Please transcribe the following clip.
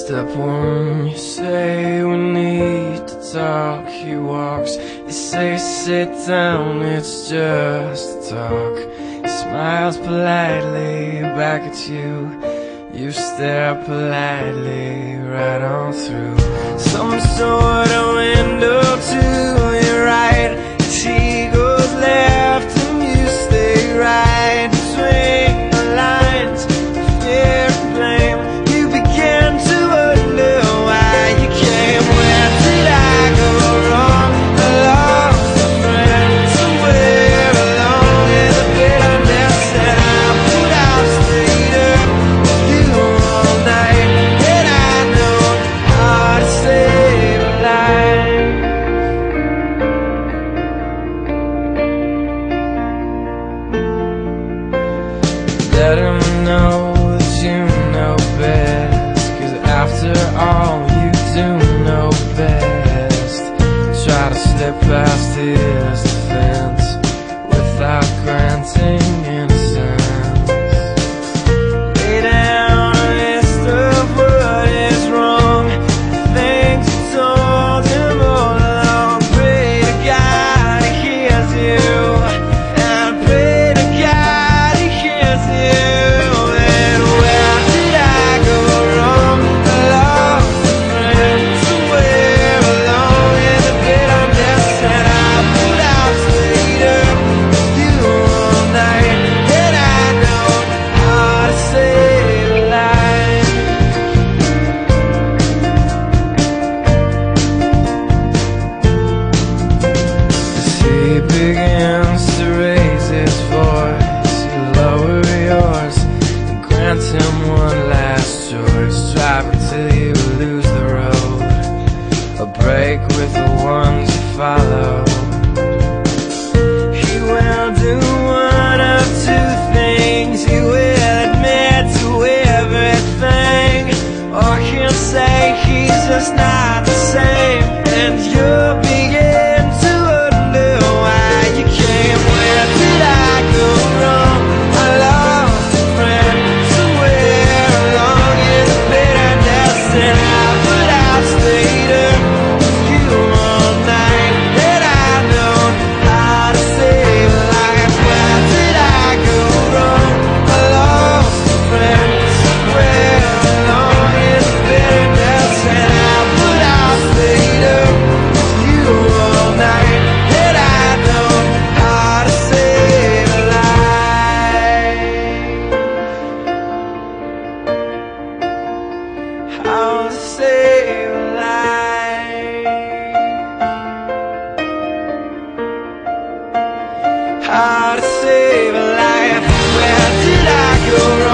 Step one, you say we need to talk. He walks, you say sit down, it's just a talk. He smiles politely back at you. You stare politely right on through. Some sort plastic just not gonna save a life. How to save a life? Where did I go wrong?